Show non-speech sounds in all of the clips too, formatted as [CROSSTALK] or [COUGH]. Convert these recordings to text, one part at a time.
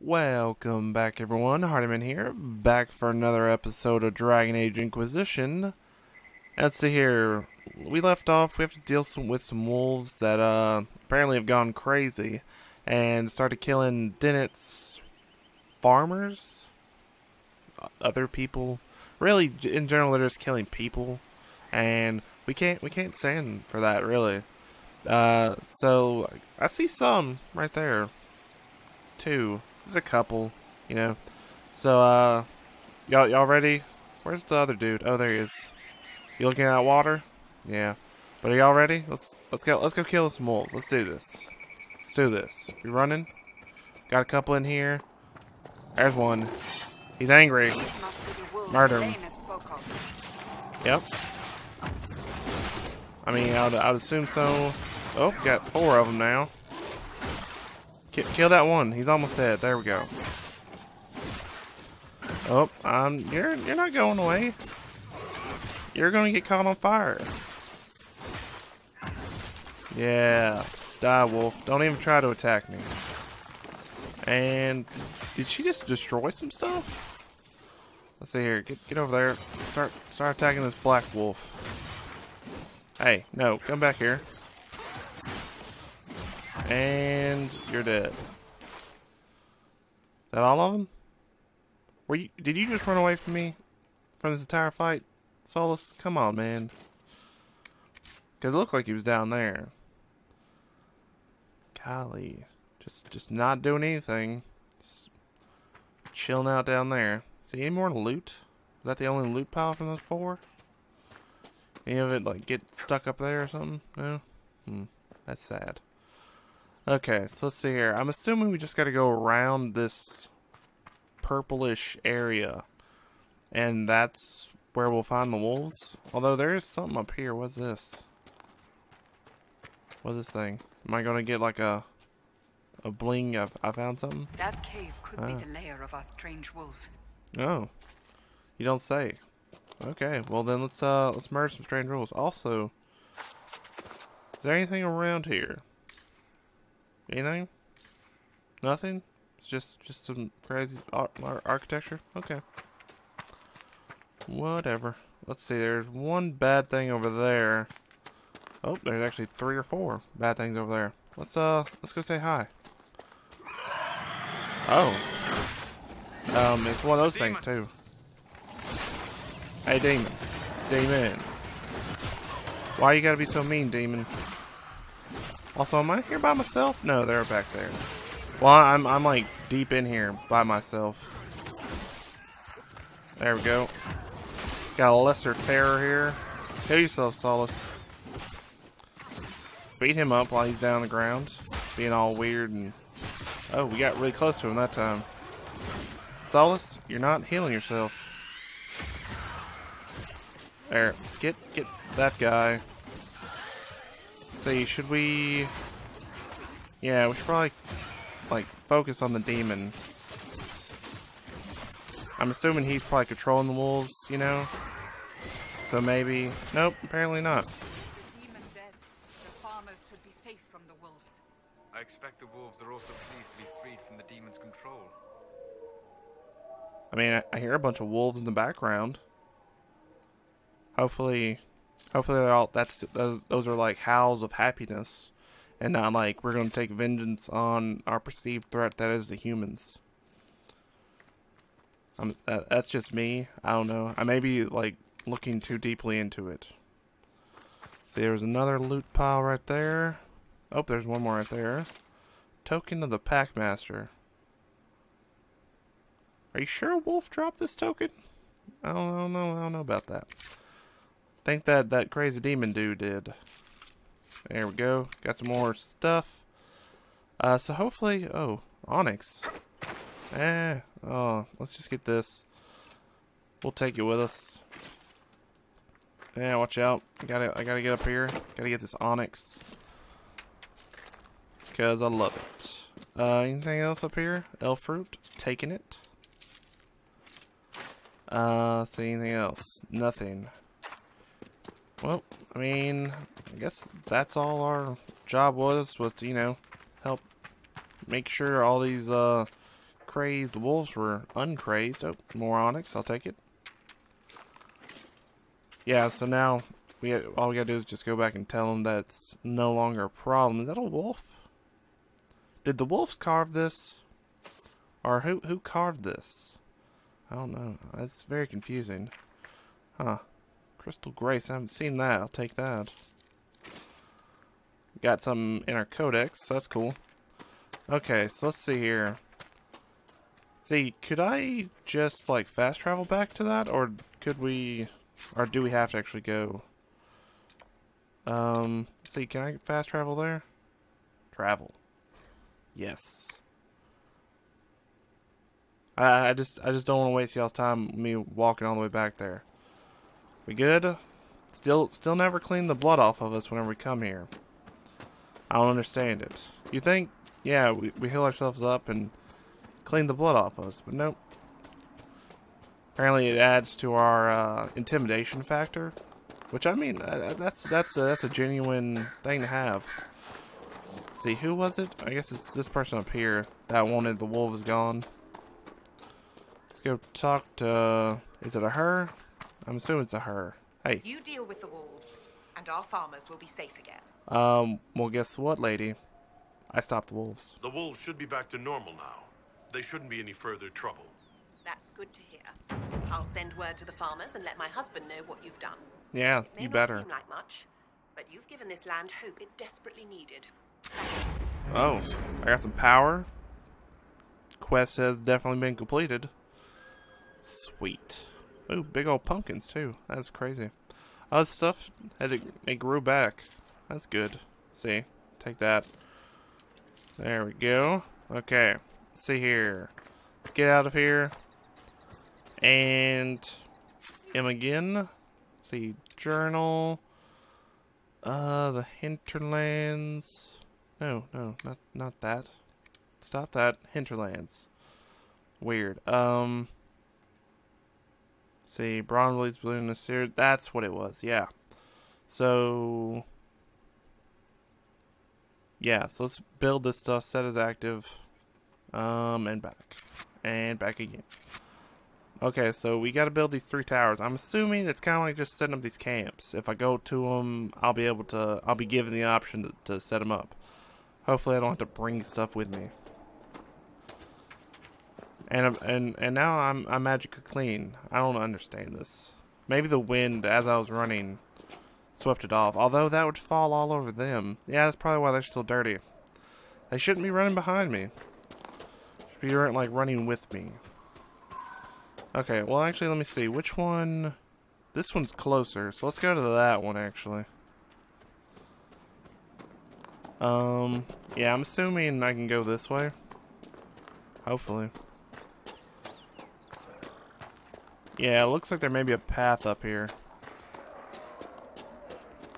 Welcome back, everyone. Hardy Man here, back for another episode of Dragon Age Inquisition. As to here. We left off. We have to deal some, with some wolves that uh, apparently have gone crazy and started killing Dennet's farmers, other people. Really, in general, they're just killing people, and we can't we can't stand for that. Really. Uh, so I see some right there. Two. There's a couple, you know. So, uh, y'all, y'all ready? Where's the other dude? Oh, there he is. You looking at water? Yeah. But are y'all ready? Let's let's go let's go kill some wolves. Let's do this. Let's do this. You running? Got a couple in here. There's one. He's angry. Murder him. Yep. I mean, I'd, I'd assume so. Oh, got four of them now. Kill that one. He's almost dead. There we go. Oh, um, you're you're not going away. You're gonna get caught on fire. Yeah, die, wolf. Don't even try to attack me. And did she just destroy some stuff? Let's see here. Get get over there. Start start attacking this black wolf. Hey, no, come back here. And you're dead. Is that all of them? Were you? Did you just run away from me? From this entire fight? Solas, come on, man. Cause it looked like he was down there. Golly. Just just not doing anything. Just chilling out down there. See any more loot? Is that the only loot pile from those four? Any of it like get stuck up there or something? No? Hmm. That's sad. Okay, so let's see here. I'm assuming we just got to go around this purplish area. And that's where we'll find the wolves. Although there is something up here. What's this? What's this thing? Am I going to get like a a bling? I've, I found something? That cave could be the lair of our strange wolves. Oh. You don't say. Okay, well then let's uh let's merge some strange wolves. Also, is there anything around here? Anything? Nothing? It's just just some crazy ar ar architecture? Okay. Whatever. Let's see, there's one bad thing over there. Oh, there's actually three or four bad things over there. Let's uh let's go say hi. Oh. Um, it's one of those things too. Hey demon. Demon. Why you gotta be so mean, demon? Also, am I here by myself? No, they're back there. Well, I'm, I'm like deep in here by myself. There we go. Got a lesser terror here. Kill yourself, Solas. Beat him up while he's down on the ground. Being all weird and... Oh, we got really close to him that time. Solas, you're not healing yourself. There, get get that guy see, should we... Yeah, we should probably, like, focus on the demon. I'm assuming he's probably controlling the wolves, you know? So maybe... Nope, apparently not. Demon dead. The farmers should be safe from the wolves. I expect the wolves are also pleased to be freed from the demon's control. I mean, I, I hear a bunch of wolves in the background. Hopefully, Hopefully, they're all that's those, are like howls of happiness, and not like we're going to take vengeance on our perceived threat that is the humans. Um, I'm, that, that's just me. I don't know. I may be like looking too deeply into it. There's another loot pile right there. Oh, there's one more right there. Token of the Packmaster. Are you sure Wolf dropped this token? I don't, I don't know. I don't know about that think that that crazy demon dude did. There we go. Got some more stuff. Uh, so hopefully, oh, Onyx. Eh, oh, let's just get this. We'll take you with us. Yeah, watch out. I gotta, I gotta get up here. Gotta get this Onyx. Because I love it. Uh, anything else up here? Elfroot. Taking it. Uh, see anything else? Nothing. Well, I mean, I guess that's all our job was, was to, you know, help make sure all these, uh, crazed wolves were uncrazed. Oh, more onyx. I'll take it. Yeah, so now we all we gotta do is just go back and tell them that's no longer a problem. Is that a wolf? Did the wolves carve this? Or who who carved this? I don't know. That's very confusing. Huh. Crystal Grace. I haven't seen that. I'll take that. Got some in our codex. So that's cool. Okay, so let's see here. See, could I just, like, fast travel back to that? Or could we... Or do we have to actually go? Um, see, can I fast travel there? Travel. Yes. I, I just I just don't want to waste y'all's time me walking all the way back there. We good? Still still never clean the blood off of us whenever we come here. I don't understand it. You think, yeah, we, we heal ourselves up and clean the blood off us, but nope. Apparently it adds to our uh, intimidation factor, which I mean, uh, that's that's a, that's a genuine thing to have. Let's see, who was it? I guess it's this person up here that wanted the wolves gone. Let's go talk to, is it a her? I'm assuming it's a her. Hey. You deal with the wolves, and our farmers will be safe again. Um, well, guess what, lady? I stopped the wolves. The wolves should be back to normal now. They shouldn't be any further trouble. That's good to hear. I'll send word to the farmers and let my husband know what you've done. Yeah, It may you not better. seem like much, but you've given this land hope it desperately needed. Oh, I got some power. Quest has definitely been completed. Sweet. Ooh, big old pumpkins too. That's crazy. Other stuff as it it grew back. That's good. See, take that. There we go. Okay, let's see here. Let's get out of here. And him again. See, journal. Uh, the hinterlands. No, no, not not that. Stop that. Hinterlands. Weird. Um. See, Bronblades Balloon the Seer. That's what it was. Yeah. So. Yeah. So let's build this stuff. Set as active. Um, and back, and back again. Okay, so we got to build these three towers. I'm assuming it's kind of like just setting up these camps. If I go to them, I'll be able to. I'll be given the option to, to set them up. Hopefully, I don't have to bring stuff with me. And and and now I'm I'm magically clean. I don't understand this. Maybe the wind, as I was running, swept it off. Although that would fall all over them. Yeah, that's probably why they're still dirty. They shouldn't be running behind me. Should be like running with me. Okay, well actually let me see. Which one this one's closer, so let's go to that one actually. Um yeah, I'm assuming I can go this way. Hopefully. Yeah, it looks like there may be a path up here.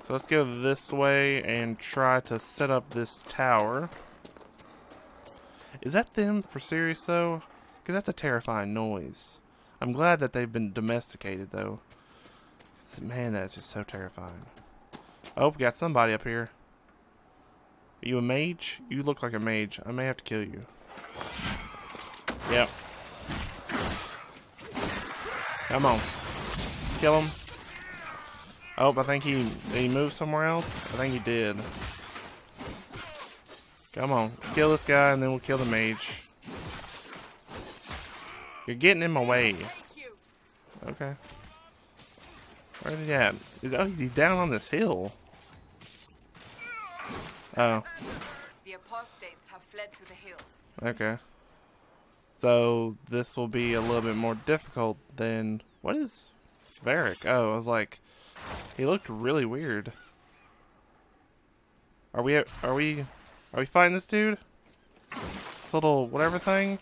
So let's go this way and try to set up this tower. Is that them for serious though? Because that's a terrifying noise. I'm glad that they've been domesticated though. Man, that's just so terrifying. Oh, we got somebody up here. Are you a mage? You look like a mage. I may have to kill you. Yep. Come on. Kill him. Oh, I think he he moved somewhere else? I think he did. Come on. Kill this guy and then we'll kill the mage. You're getting in my way. Okay. Where's he at? Is, oh, he's down on this hill. Oh, The apostates have fled to the hills. okay. So this will be a little bit more difficult than what is Varric? Oh, I was like, he looked really weird. Are we? Are we? Are we fighting this dude? This little whatever thing?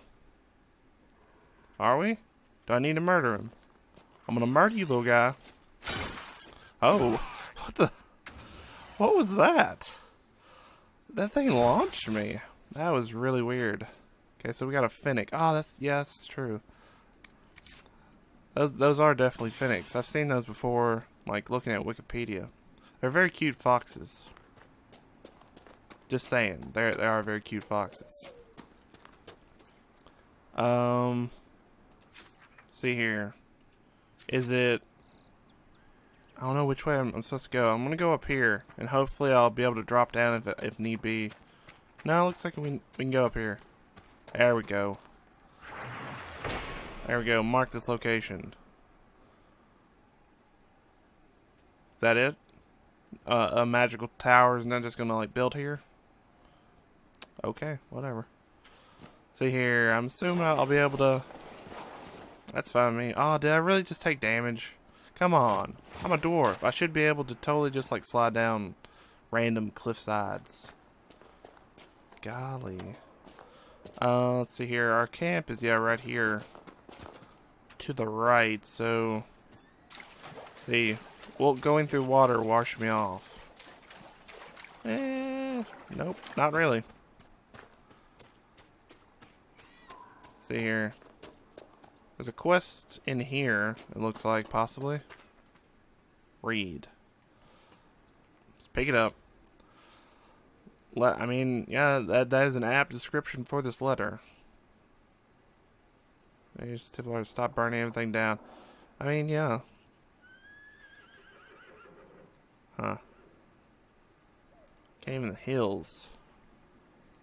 Are we? Do I need to murder him? I'm gonna murder you, little guy. Oh, [LAUGHS] what the? What was that? That thing launched me. That was really weird. Okay, so we got a Fennec. Oh, that's yeah, that's true. Those those are definitely Fennecs. I've seen those before, like looking at Wikipedia. They're very cute foxes. Just saying, they they are very cute foxes. Um, see here. Is it? I don't know which way I'm, I'm supposed to go. I'm gonna go up here, and hopefully I'll be able to drop down if if need be. No, it looks like we we can go up here. There we go. There we go. Mark this location. Is that it? Uh, a magical tower is not just gonna like build here. Okay, whatever. See here, I'm assuming I'll be able to. That's fine me. Oh, did I really just take damage? Come on, I'm a dwarf. I should be able to totally just like slide down random cliff sides. Golly. Uh, let's see here. Our camp is yeah right here to the right. So, see, well, going through water wash me off. Eh, nope, not really. see here. There's a quest in here, it looks like, possibly. Read. Let's pick it up. I mean, yeah, that, that is an apt description for this letter. Maybe just tip to stop burning everything down. I mean, yeah. Huh. Cave in the hills.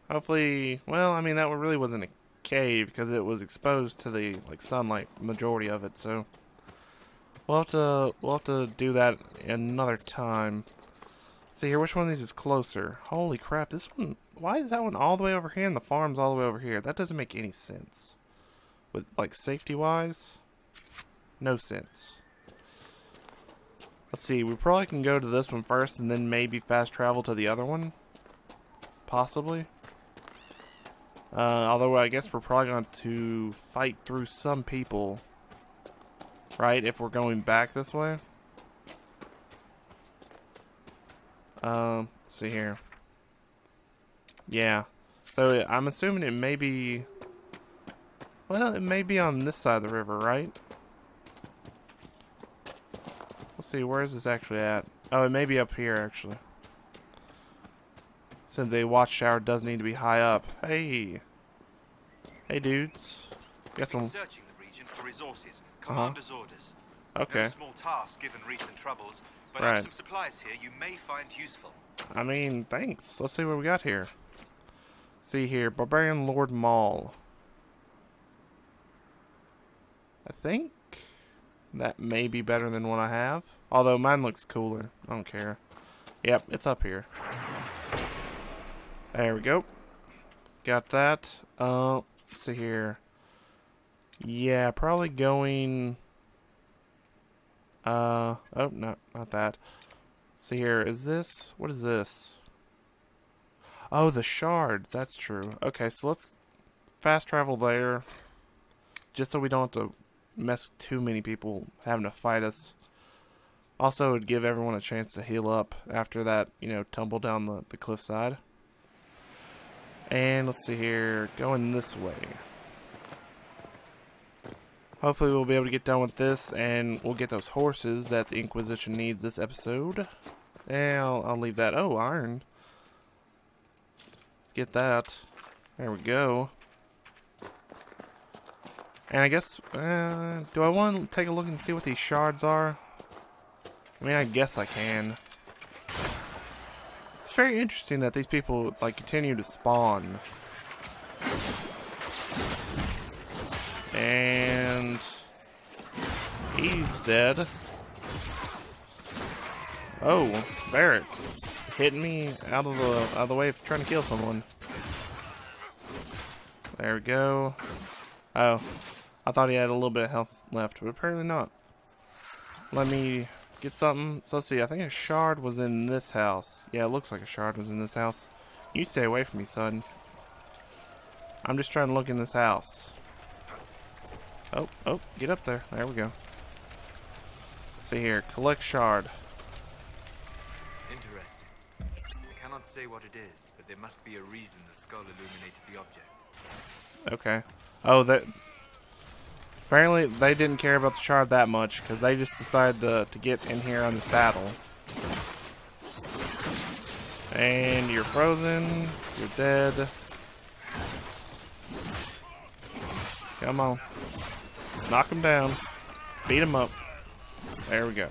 Hopefully, well, I mean, that really wasn't a cave because it was exposed to the like sunlight majority of it. So we'll have to we'll have to do that another time. See here, which one of these is closer? Holy crap! This one. Why is that one all the way over here and the farm's all the way over here? That doesn't make any sense. With like safety wise, no sense. Let's see. We probably can go to this one first and then maybe fast travel to the other one. Possibly. Uh, although I guess we're probably going to fight through some people. Right, if we're going back this way. Um, see here. Yeah. So I'm assuming it may be... Well, it may be on this side of the river, right? Let's see, where is this actually at? Oh, it may be up here, actually. Since a watchtower does need to be high up. Hey. Hey, dudes. Got some... Searching the region for resources. Uh-huh. Orders. Okay. No small task given recent troubles, but I Right. have some supplies here you may find useful. I mean, thanks. Let's see what we got here. See here, Barbarian Lord Maul. I think that may be better than what I have. Although mine looks cooler. I don't care. Yep, it's up here. There we go. Got that. Uh, let's see here. Yeah, probably going... Uh, oh, no, not that. See here, is this, what is this? Oh, the shard, that's true. Okay, so let's fast travel there. Just so we don't have to mess with too many people having to fight us. Also, would give everyone a chance to heal up after that, you know, tumble down the, the cliffside. And let's see here, going this way. Hopefully we'll be able to get done with this and we'll get those horses that the Inquisition needs this episode. And I'll, I'll leave that. Oh, iron. Let's get that. There we go. And I guess, uh, do I want to take a look and see what these shards are? I mean, I guess I can. It's very interesting that these people, like, continue to spawn. And he's dead. Oh, Barrett hitting me out of the out of the way of trying to kill someone. There we go. Oh, I thought he had a little bit of health left, but apparently not. Let me get something. So let's see. I think a shard was in this house. Yeah, it looks like a shard was in this house. You stay away from me, son. I'm just trying to look in this house. Oh, oh, get up there. There we go. See here, collect shard. Interesting. I cannot say what it is, but there must be a reason the skull illuminated the object. Okay. Oh, that. Apparently, they didn't care about the shard that much because they just decided to to get in here on this battle. And you're frozen. You're dead. Come on. Knock him down. Beat him up. There we go.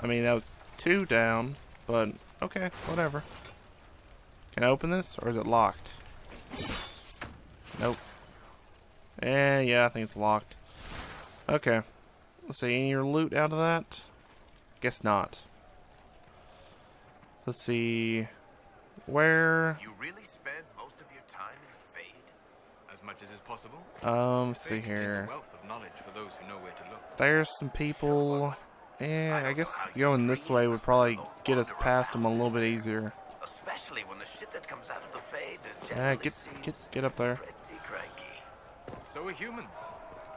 I mean, that was two down, but okay, whatever. Can I open this, or is it locked? Nope. Eh, yeah, I think it's locked. Okay. Let's see, any loot out of that? Guess not. Let's see. Where? You really spend most of your time in Fade? As much as is possible. Um, let's see here. A wealth of knowledge for those who know where to look. There's some people. Eh, I guess going this way would probably get us past them a little bit easier. Especially when the shit that comes out of the Fade is Yeah, get get get up there. So are humans,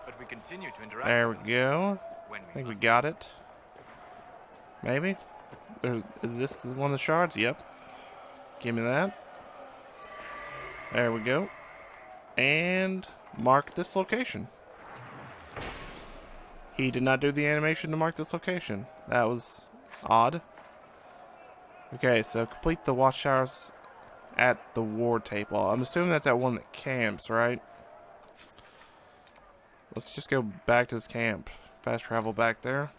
but we continue to interact. There we go. We I think we must. got it. Maybe. There's, is this one of the shards? Yep. Give me that. There we go. And mark this location. He did not do the animation to mark this location. That was odd. Okay, so complete the watchtowers at the war table. I'm assuming that's that one that camps, right? Let's just go back to this camp. Fast travel back there.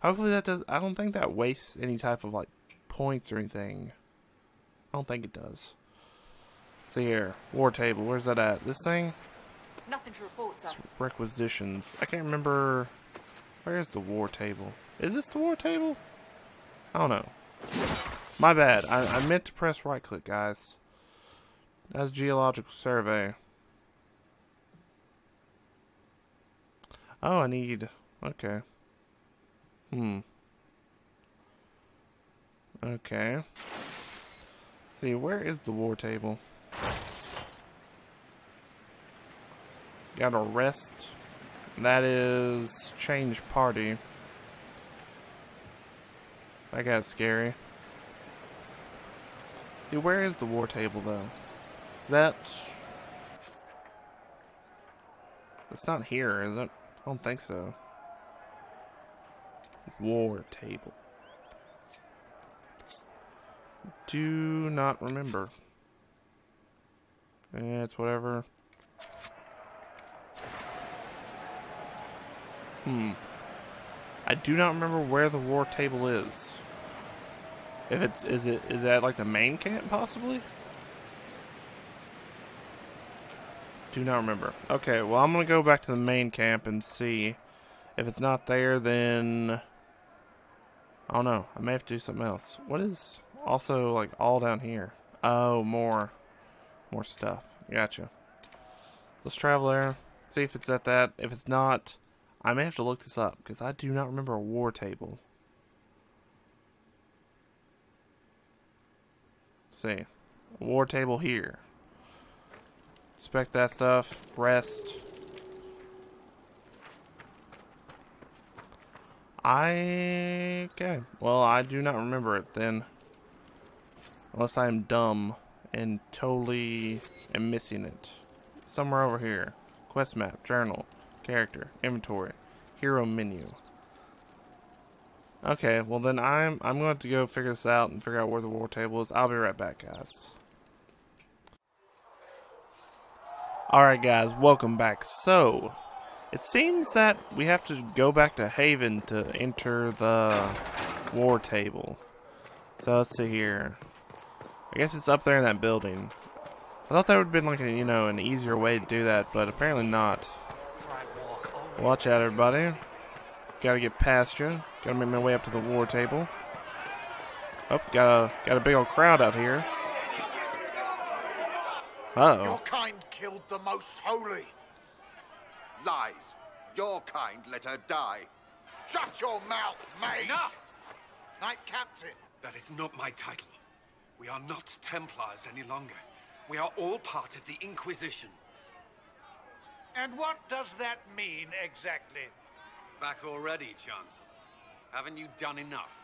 Hopefully that does. I don't think that wastes any type of like points or anything. I don't think it does. See here. War table. Where's that at? This thing? Nothing to report, sir. It's requisitions. I can't remember. Where's the war table? Is this the war table? I don't know. My bad. I, I meant to press right click, guys. That's geological survey. Oh, I need. Okay. Hmm. Okay. see, where is the war table? Got a rest. That is change party. That got scary. See, where is the war table though? That. It's not here, is it? I don't think so. War table. Do not remember. Eh, it's whatever. Hmm. I do not remember where the war table is. If it's is it is that like the main camp possibly? Do not remember. Okay, well I'm gonna go back to the main camp and see. If it's not there, then I don't know. I may have to do something else. What is also like all down here? Oh, more, more stuff. Gotcha. Let's travel there. See if it's at that. If it's not, I may have to look this up because I do not remember a war table. See, war table here. Inspect that stuff. Rest. I okay. Well, I do not remember it then. Unless I'm dumb and totally am missing it. Somewhere over here. Quest map, journal, character, inventory, hero menu. Okay, well then I'm I'm going to go figure this out and figure out where the war table is. I'll be right back, guys. Alright guys, welcome back. So, it seems that we have to go back to Haven to enter the war table. So let's see here. I guess it's up there in that building. I thought that would have been like a, you know, an easier way to do that, but apparently not. Watch out everybody. Gotta get past you. Gotta make my way up to the war table. Oh, got a got a big old crowd out here. Uh oh. Your kind killed the most holy. Lies. Your kind let her die. Shut your mouth, mate. Enough! Knight Captain. That is not my title. We are not Templars any longer. We are all part of the Inquisition. And what does that mean exactly? Back already, Chancellor. Haven't you done enough?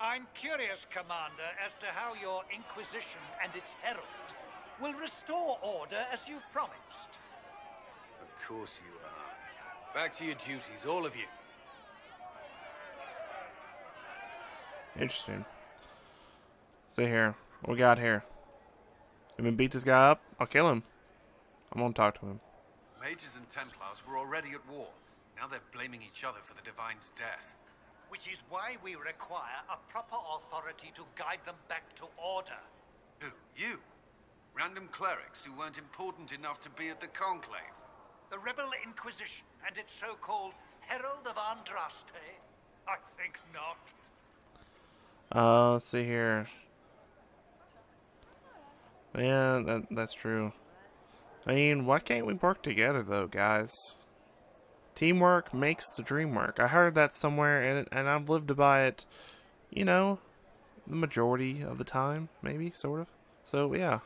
I'm curious, Commander, as to how your Inquisition and its Herald will restore order as you've promised. Of course you are. Back to your duties, all of you. Interesting. See here. What we got here? Let me beat this guy up. I'll kill him. I'm gonna talk to him. Mages and Templars were already at war. Now they're blaming each other for the Divine's death. Which is why we require a proper authority to guide them back to order. Who? You? Random clerics who weren't important enough to be at the Conclave. The Rebel Inquisition and its so-called Herald of Andraste? I think not. Uh, let's see here. Yeah, that, that's true. I mean, why can't we work together, though, guys? Teamwork makes the dream work. I heard that somewhere, and, and I've lived by it, you know, the majority of the time, maybe, sort of. So, yeah.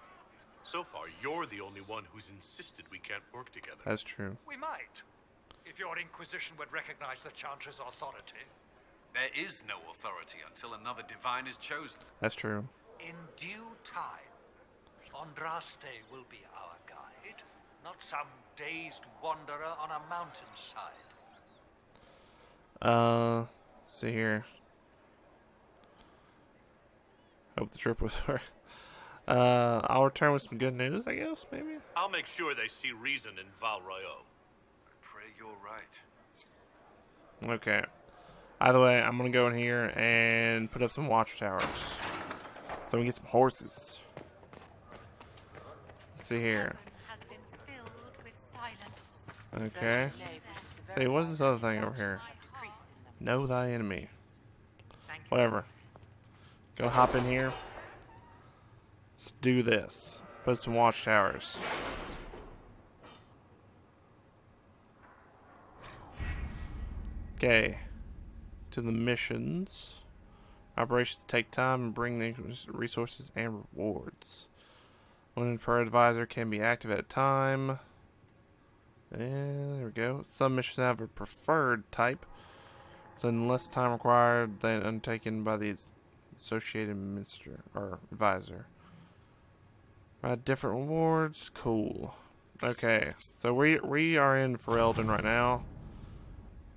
So far, you're the only one who's insisted we can't work together. That's true. We might, if your Inquisition would recognize the Chancellor's authority. There is no authority until another Divine is chosen. That's true. In due time, Andraste will be our guide, not some dazed wanderer on a mountainside. Uh, see here. Hope the trip was [LAUGHS] worth. Uh, I'll return with some good news, I guess, maybe? I'll make sure they see reason in Val Royeaux. I pray you're right. Okay. Either way, I'm gonna go in here and put up some watchtowers. So we can get some horses. Let's see here. Okay. Hey, what's this other thing over here? Know thy enemy. Whatever. Go hop in here. Let's do this. Put some watchtowers. Okay. To the missions. Operations take time and bring the resources and rewards. One per advisor can be active at a time. And there we go. Some missions have a preferred type. So less time required than undertaken by the associated minister or advisor. Uh, different rewards. Cool. Okay. So we we are in Ferelden right now.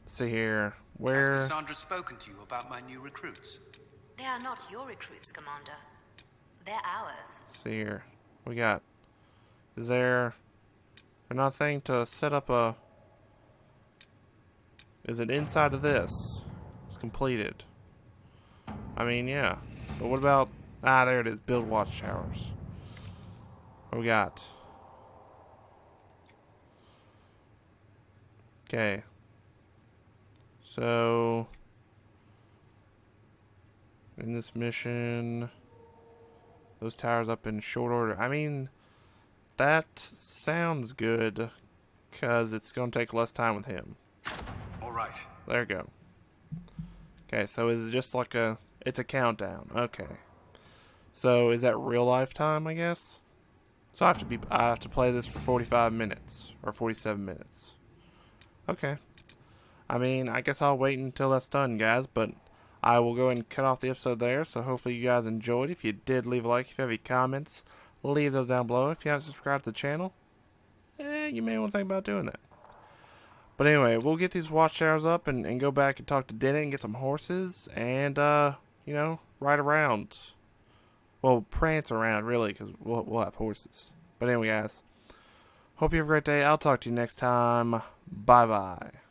Let's see here. Where Has Cassandra spoken to you about my new recruits? They are not your recruits, Commander. They're ours. Let's see here. We got. Is there nothing to set up a? Is it inside of this? It's completed. I mean, yeah. But what about? Ah, there it is. Build watchtowers. What we got? Okay. So in this mission those towers up in short order. I mean, that sounds good because it's going to take less time with him. All right. There you go. Okay, so is it just like a it's a countdown. Okay. So is that real life time, I guess? So I have to be I have to play this for 45 minutes or 47 minutes. Okay. I mean, I guess I'll wait until that's done, guys, but I will go and cut off the episode there, so hopefully you guys enjoyed. If you did, leave a like. If you have any comments, leave those down below. If you haven't subscribed to the channel, eh, you may want to think about doing that. But anyway, we'll get these watchtowers up and, and go back and talk to Denny and get some horses and, uh, you know, ride around. Well, prance around, really, because we'll, we'll have horses. But anyway, guys, hope you have a great day. I'll talk to you next time. Bye-bye.